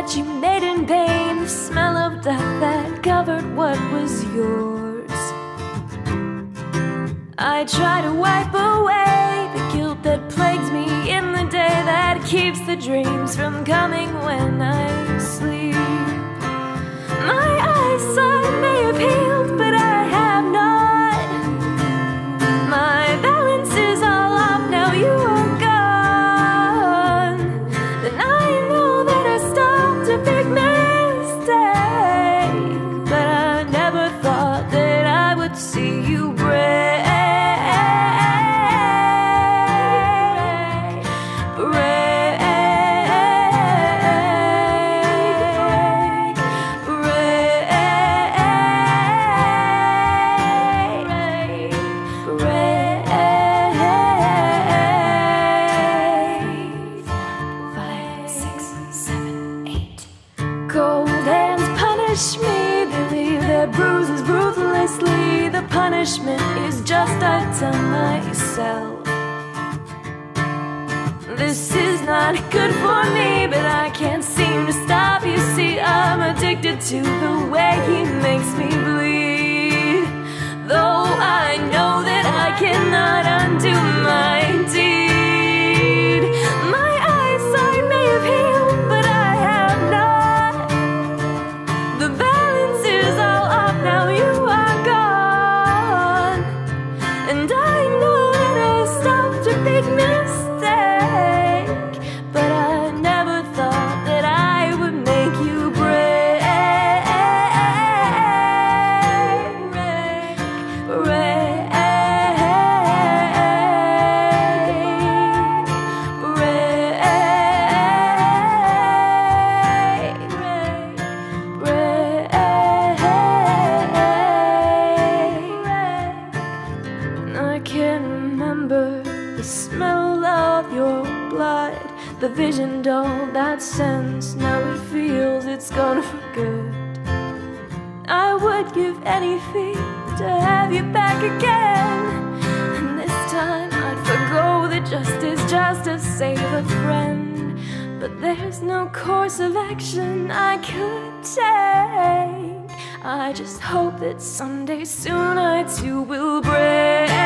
that you made in pain, the smell of death that covered what was yours. I try to wipe away the guilt that plagues me in the day that keeps the dreams from coming when I see you break. Cold hands punish me. They leave their bruises ruthlessly. The punishment is just I tell myself. This is not good for me, but I can't seem to stop. You see, I'm addicted to the way he makes me bleed. Though can remember the smell of your blood, the vision dulled that sense. Now it feels it's gone for good. I would give anything to have you back again. And this time I'd forgo the justice just to save a friend. But there's no course of action I could take. I just hope that someday soon I too will. Break.